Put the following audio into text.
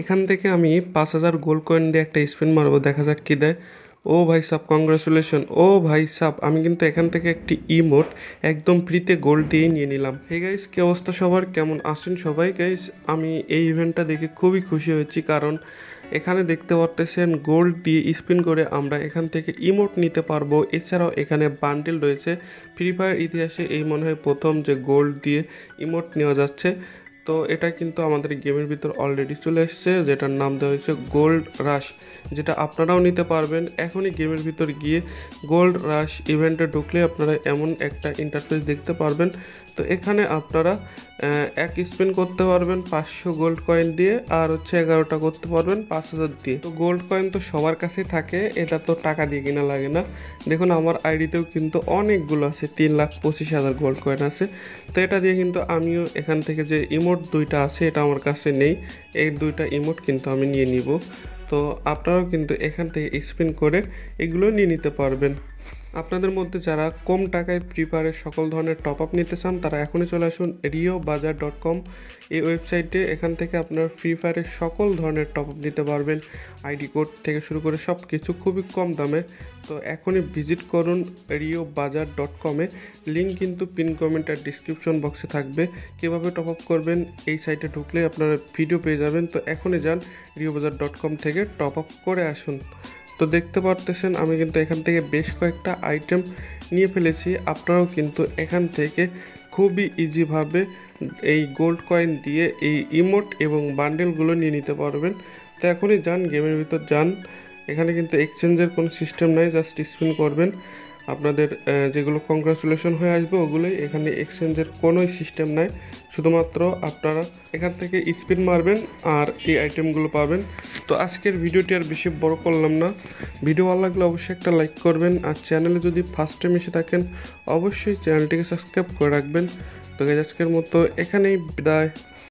এখান থেকে আমি পাঁচ হাজার গোল্ড কয়েন দিয়ে একটা স্পিন মারবো, দেখা যাক কী দেয়। ও ভাই সাব কংগ্রাচুলেশন ও ভাই সাব, আমি কিন্তু এখান থেকে একটি ইমোট একদম ফ্রিতে গোল্ড দিয়েই নিয়ে নিলাম। হে গাইস কী অবস্থা সবার? কেমন আছেন সবাই? গাইস আমি এই ইভেন্টটা দেখে খুবই খুশি হয়েছি কারণ এখানে দেখতে পারতেছেন গোল্ড দিয়ে স্পিন করে আমরা এখান থেকে ইমোট নিতে পারব। এছাড়াও এখানে বান্ডেল রয়েছে। ফ্রি ফায়ার ইতিহাসে এই মনে হয় প্রথম যে গোল্ড দিয়ে ইমোট নেওয়া যাচ্ছে। তো এটা কিন্তু আমাদের গেমের ভিতর অলরেডি চলে এসেছে, যেটার নাম দেওয়া হয়েছে গোল্ড রাশ যেটা আপনারাও নিতে পারবেন। এখনই গেমের ভিতর গিয়ে গোল্ড রাশ ইভেন্টে ঢুকলে আপনারা এমন একটা ইন্টারফেস দেখতে পারবেন। তো এখানে আপনারা এক স্পিন করতে পারবেন পাঁচশো গোল্ড কয়েন দিয়ে আর হচ্ছে এগারোটা করতে পারবেন পাঁচ হাজার দিয়ে। তো গোল্ড কয়েন তো সবার কাছেই থাকে, এটা তো টাকা দিয়ে কিনা লাগে না। দেখুন আমার আইডিতেও কিন্তু অনেকগুলো আছে, তিন লাখ পঁচিশ হাজার গোল্ড কয়েন আছে। তো এটা দিয়ে কিন্তু আমিও এখান থেকে যে ইমোট দুইটা আছে, এটা আমার কাছে নেই। এই দুইটা ইমোট কিন্তু আমি নিয়ে নিব। তো আপনারাও কিন্তু এখান থেকে স্পিন করে এগুলো নিয়ে নিতে পারবেন। আপনাদের মধ্যে যারা কম টাকায় ফ্রি ফায়ারের সকল ধরনের টপ আপ নিতে চান, তারা এখনই চলে আসুন রিও বাজার ডট কম এই ওয়েবসাইটে। এখান থেকে আপনার ফ্রি ফায়ারের সকল ধরনের টপ আপ নিতে পারবেন। আইডি কোড থেকে শুরু করে সব কিছু খুবই কম দামে। তো এখনই ভিজিট করুন রিও বাজার ডট কমে লিঙ্ক কিন্তু পিন কমেন্ট আর ডিসক্রিপশন বক্সে থাকবে। কীভাবে টপ আপ করবেন, এই সাইটে ঢুকলে আপনারা ভিডিও পেয়ে যাবেন। তো এখনই যান রিও বাজার ডট কম থেকে টপ আপ করে আসুন। তো দেখতে পারতেছেন, আমি কিন্তু এখান থেকে বেশ কয়েকটা আইটেম নিয়ে ফেলেছি। আপনারাও কিন্তু এখান থেকে খুবই ইজিভাবে এই গোল্ড কয়েন দিয়ে এই ইমোট এবং বান্ডেলগুলো নিয়ে নিতে পারবেন। তো এখনই যান গেমের ভিতর যান। এখানে কিন্তু এক্সচেঞ্জের কোনো সিস্টেম নাই জাস্ট স্পিন করবেন। আপনাদের যেগুলো কংগ্রাচুলেশন হয়ে আসবে, ওগুলোই এখানে এক্সচেঞ্জের কোনো সিস্টেম নাই। শুধুমাত্র আপনারা এখান থেকে স্পিন মারবেন আর এই আইটেমগুলো পাবেন। তো আজকের ভিডিওটি আর বেশি বড় করলাম না। ভিডিও ভালো লাগলে অবশ্যই একটা লাইক করবেন। আর চ্যানেলে যদি ফার্স্ট টাইম এসে থাকেন, অবশ্যই চ্যানেলটিকে সাবস্ক্রাইব করে রাখবেন। তো আজকের মতো এখানেই বিদায়।